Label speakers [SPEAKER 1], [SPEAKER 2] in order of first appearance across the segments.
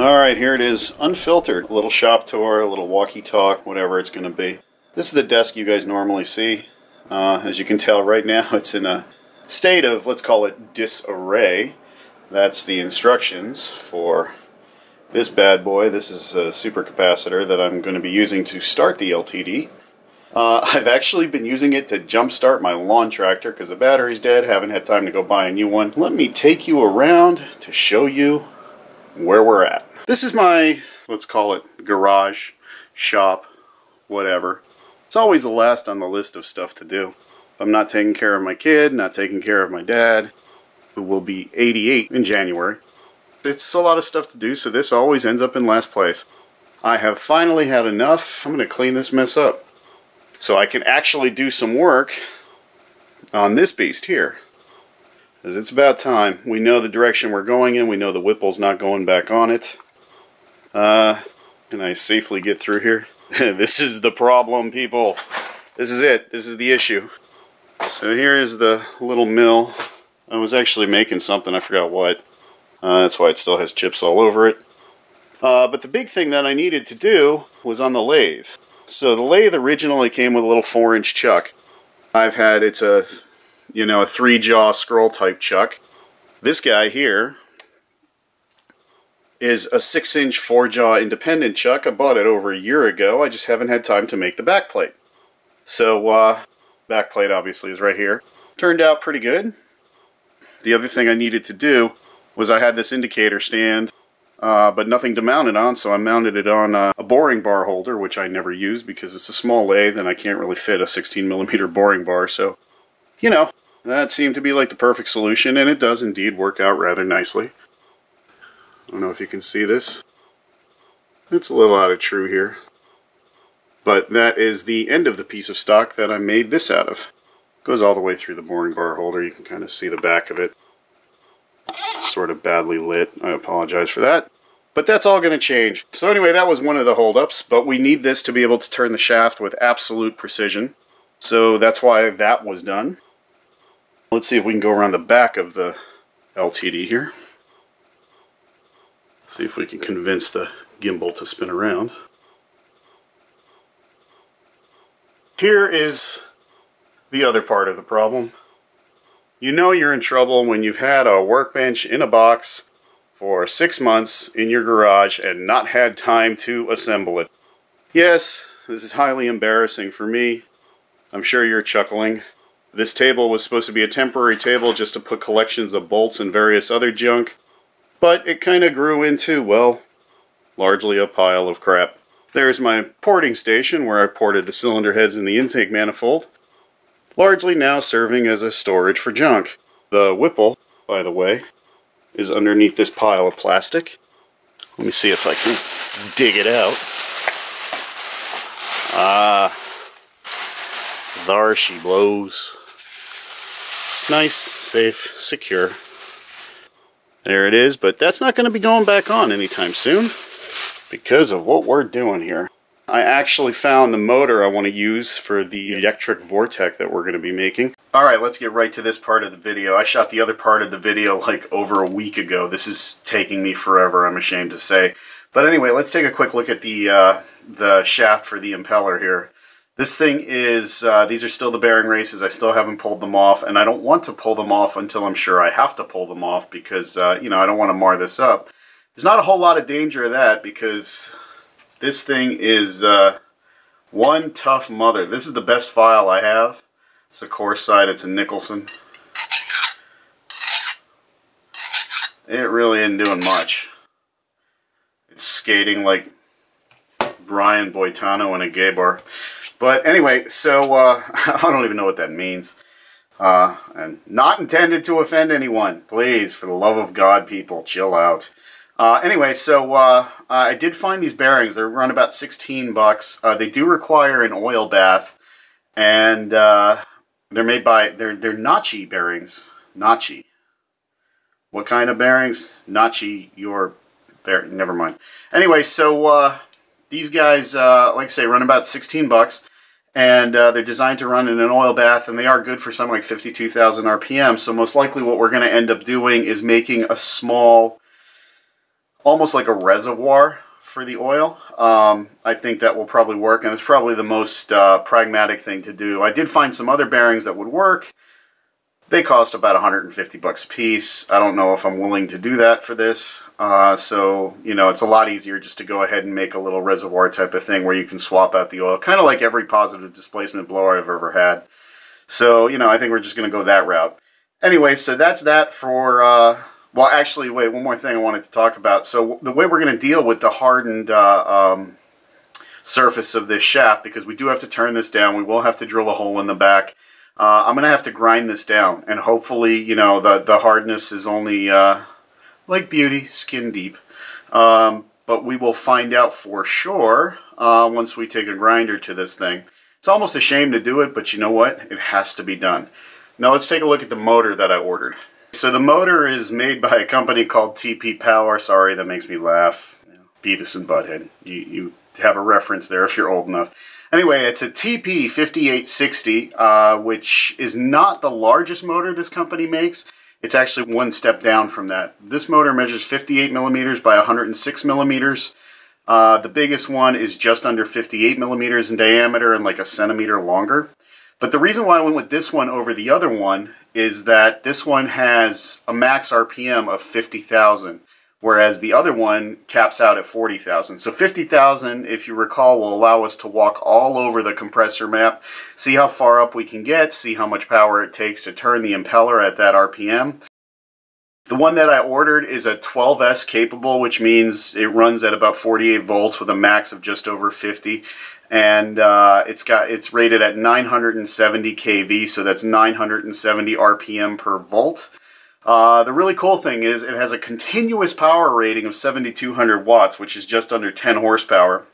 [SPEAKER 1] Alright, here it is, unfiltered. A little shop tour, a little walkie-talk, whatever it's going to be. This is the desk you guys normally see. Uh, as you can tell right now, it's in a state of, let's call it, disarray. That's the instructions for this bad boy. This is a supercapacitor that I'm going to be using to start the LTD. Uh, I've actually been using it to jumpstart my lawn tractor because the battery's dead. Haven't had time to go buy a new one. Let me take you around to show you where we're at. This is my, let's call it garage, shop, whatever. It's always the last on the list of stuff to do. I'm not taking care of my kid, not taking care of my dad, who will be 88 in January. It's a lot of stuff to do, so this always ends up in last place. I have finally had enough. I'm going to clean this mess up so I can actually do some work on this beast here. Because it's about time. We know the direction we're going in. We know the Whipple's not going back on it. Uh, can I safely get through here? this is the problem, people. This is it. This is the issue. So here is the little mill. I was actually making something. I forgot what. Uh, that's why it still has chips all over it. Uh, but the big thing that I needed to do was on the lathe. So the lathe originally came with a little 4-inch chuck. I've had, it's a you know, a three jaw scroll type chuck. This guy here is a six inch four jaw independent chuck. I bought it over a year ago. I just haven't had time to make the back plate. So, uh, back plate obviously is right here. Turned out pretty good. The other thing I needed to do was I had this indicator stand, uh, but nothing to mount it on, so I mounted it on a, a boring bar holder, which I never use because it's a small lathe and I can't really fit a 16 millimeter boring bar. So, you know, that seemed to be like the perfect solution, and it does indeed work out rather nicely. I don't know if you can see this. It's a little out of true here. But that is the end of the piece of stock that I made this out of. It Goes all the way through the boring bar holder. You can kind of see the back of it. Sort of badly lit. I apologize for that. But that's all going to change. So anyway, that was one of the holdups, but we need this to be able to turn the shaft with absolute precision. So that's why that was done. Let's see if we can go around the back of the LTD here. See if we can convince the gimbal to spin around. Here is the other part of the problem. You know you're in trouble when you've had a workbench in a box for six months in your garage and not had time to assemble it. Yes, this is highly embarrassing for me. I'm sure you're chuckling. This table was supposed to be a temporary table just to put collections of bolts and various other junk, but it kind of grew into, well, largely a pile of crap. There's my porting station where I ported the cylinder heads and the intake manifold, largely now serving as a storage for junk. The Whipple, by the way, is underneath this pile of plastic. Let me see if I can dig it out. Ah, there she blows It's nice, safe, secure. There it is, but that's not going to be going back on anytime soon because of what we're doing here. I actually found the motor I want to use for the electric Vortech that we're going to be making. Alright, let's get right to this part of the video. I shot the other part of the video like over a week ago. This is taking me forever, I'm ashamed to say. But anyway, let's take a quick look at the, uh, the shaft for the impeller here. This thing is, uh, these are still the bearing races. I still haven't pulled them off, and I don't want to pull them off until I'm sure I have to pull them off because, uh, you know, I don't want to mar this up. There's not a whole lot of danger of that because this thing is uh, one tough mother. This is the best file I have. It's a coarse side. It's a Nicholson. It really isn't doing much. It's skating like Brian Boitano in a gay bar. But anyway, so uh, I don't even know what that means. Uh, and not intended to offend anyone. Please, for the love of God, people, chill out. Uh, anyway, so uh, I did find these bearings. They run about 16 bucks. Uh, they do require an oil bath, and uh, they're made by they're they're Nachi bearings. Nachi. What kind of bearings? Nachi. Your bear. Never mind. Anyway, so these guys, like I say, run about 16 bucks and uh, they're designed to run in an oil bath and they are good for something like 52,000 RPM so most likely what we're going to end up doing is making a small almost like a reservoir for the oil. Um, I think that will probably work, and it's probably the most uh, pragmatic thing to do. I did find some other bearings that would work. They cost about 150 bucks a piece. I don't know if I'm willing to do that for this. Uh, so, you know, it's a lot easier just to go ahead and make a little reservoir type of thing where you can swap out the oil. Kind of like every positive displacement blower I've ever had. So, you know, I think we're just going to go that route. Anyway, so that's that for uh, well, actually, wait, one more thing I wanted to talk about. So the way we're going to deal with the hardened uh, um, surface of this shaft, because we do have to turn this down, we will have to drill a hole in the back. Uh, I'm going to have to grind this down, and hopefully, you know, the, the hardness is only, uh, like beauty, skin deep. Um, but we will find out for sure uh, once we take a grinder to this thing. It's almost a shame to do it, but you know what? It has to be done. Now let's take a look at the motor that I ordered. So the motor is made by a company called TP Power. Sorry, that makes me laugh. Beavis and Butthead. You, you have a reference there if you're old enough. Anyway, it's a TP5860, uh, which is not the largest motor this company makes. It's actually one step down from that. This motor measures 58 millimeters by 106 millimeters. Uh, the biggest one is just under 58 millimeters in diameter and like a centimeter longer. But the reason why I went with this one over the other one is that this one has a max RPM of 50,000, whereas the other one caps out at 40,000. So 50,000, if you recall, will allow us to walk all over the compressor map, see how far up we can get, see how much power it takes to turn the impeller at that RPM. The one that I ordered is a 12S capable, which means it runs at about 48 volts with a max of just over 50 and uh, it's got it's rated at 970 kV, so that's 970 RPM per volt. Uh, the really cool thing is it has a continuous power rating of 7200 watts, which is just under 10 horsepower,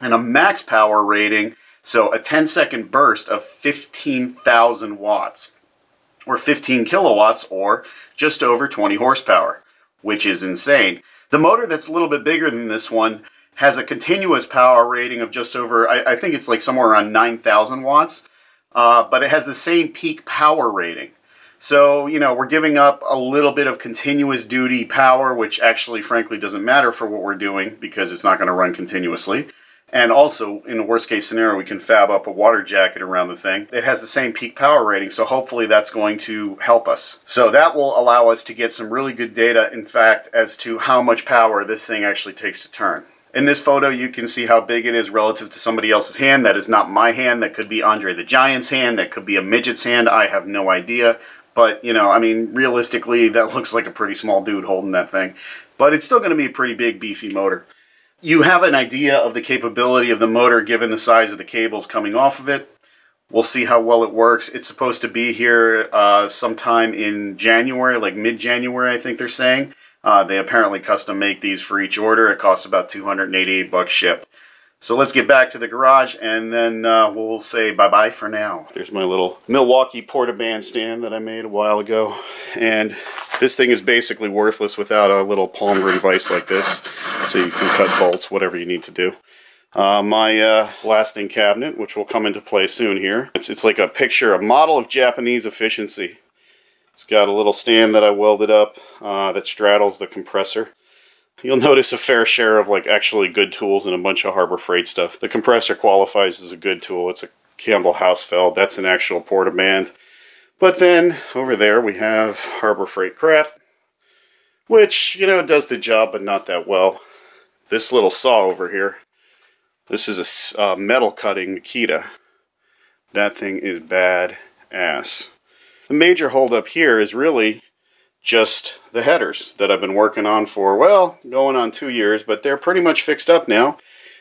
[SPEAKER 1] and a max power rating, so a 10 second burst of 15,000 watts, or 15 kilowatts, or just over 20 horsepower, which is insane. The motor that's a little bit bigger than this one has a continuous power rating of just over, I, I think it's like somewhere around 9,000 watts, uh, but it has the same peak power rating. So, you know, we're giving up a little bit of continuous duty power, which actually, frankly, doesn't matter for what we're doing because it's not going to run continuously. And also, in a worst case scenario, we can fab up a water jacket around the thing. It has the same peak power rating, so hopefully that's going to help us. So that will allow us to get some really good data, in fact, as to how much power this thing actually takes to turn. In this photo, you can see how big it is relative to somebody else's hand. That is not my hand. That could be Andre the Giant's hand. That could be a midget's hand. I have no idea. But, you know, I mean, realistically, that looks like a pretty small dude holding that thing. But it's still going to be a pretty big, beefy motor. You have an idea of the capability of the motor given the size of the cables coming off of it. We'll see how well it works. It's supposed to be here uh, sometime in January, like mid-January, I think they're saying. Uh, they apparently custom make these for each order. It costs about 288 bucks shipped. So let's get back to the garage and then uh, we'll say bye-bye for now. There's my little Milwaukee Porta-Band stand that I made a while ago. And this thing is basically worthless without a little Palmgren vise like this. So you can cut bolts, whatever you need to do. Uh, my uh, blasting cabinet, which will come into play soon here. It's, it's like a picture, a model of Japanese efficiency. It's got a little stand that I welded up uh, that straddles the compressor. You'll notice a fair share of like actually good tools and a bunch of Harbor Freight stuff. The compressor qualifies as a good tool. It's a Campbell Hausfeld. That's an actual Porta-Band. But then over there we have Harbor Freight crap, which, you know, does the job but not that well. This little saw over here, this is a uh, metal cutting Makita. That thing is bad ass. The major holdup here is really just the headers that I've been working on for, well, going on two years, but they're pretty much fixed up now.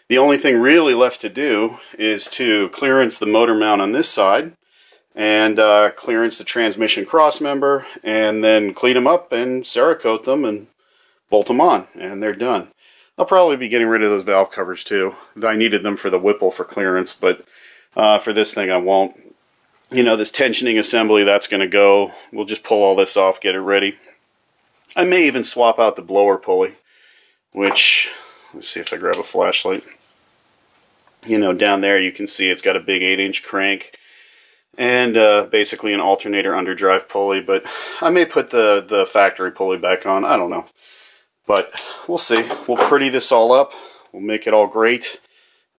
[SPEAKER 1] The only thing really left to do is to clearance the motor mount on this side and uh, clearance the transmission cross member and then clean them up and Cerakote them and bolt them on and they're done. I'll probably be getting rid of those valve covers too. I needed them for the Whipple for clearance, but uh, for this thing I won't you know, this tensioning assembly, that's going to go. We'll just pull all this off, get it ready. I may even swap out the blower pulley, which, let's see if I grab a flashlight. You know, down there you can see it's got a big 8-inch crank and uh, basically an alternator underdrive pulley, but I may put the, the factory pulley back on. I don't know. But we'll see. We'll pretty this all up. We'll make it all great.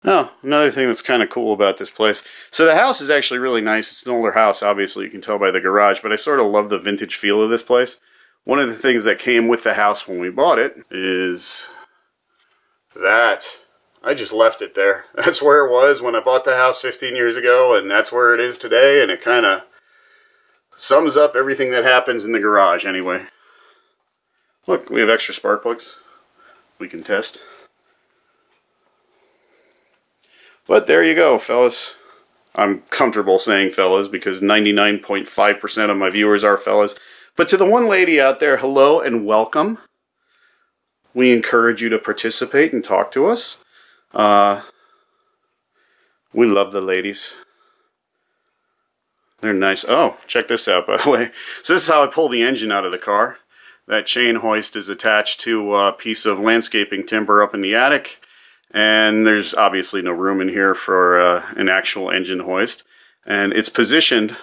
[SPEAKER 1] Oh, another thing that's kind of cool about this place. So the house is actually really nice. It's an older house, obviously. You can tell by the garage. But I sort of love the vintage feel of this place. One of the things that came with the house when we bought it is that. I just left it there. That's where it was when I bought the house 15 years ago, and that's where it is today, and it kind of sums up everything that happens in the garage anyway. Look, we have extra spark plugs we can test. But there you go, fellas. I'm comfortable saying fellas because 99.5% of my viewers are fellas. But to the one lady out there, hello and welcome. We encourage you to participate and talk to us. Uh, we love the ladies. They're nice. Oh, check this out, by the way. So this is how I pull the engine out of the car. That chain hoist is attached to a piece of landscaping timber up in the attic. And there's obviously no room in here for uh, an actual engine hoist. And it's positioned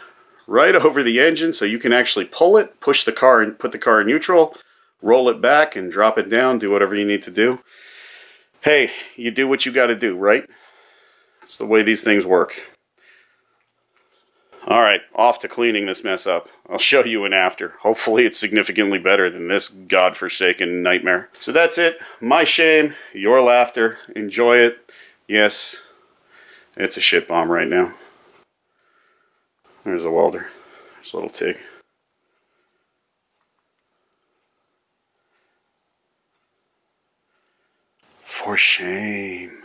[SPEAKER 1] right over the engine so you can actually pull it, push the car and put the car in neutral, roll it back and drop it down, do whatever you need to do. Hey, you do what you got to do, right? That's the way these things work. Alright, off to cleaning this mess up. I'll show you an after. Hopefully it's significantly better than this godforsaken nightmare. So that's it. My shame, your laughter. Enjoy it. Yes, it's a shit bomb right now. There's a welder. There's a little TIG. For shame.